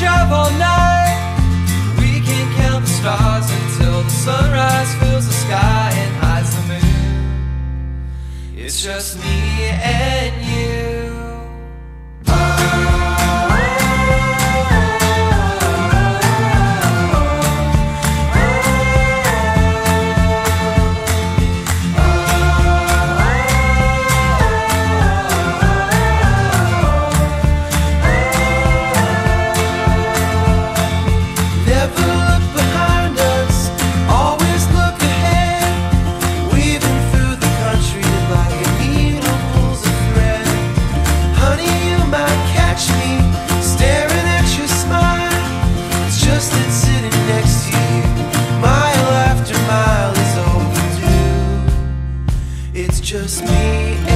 job all night. We can count the stars until the sunrise fills the sky and hides the moon. It's just me and just me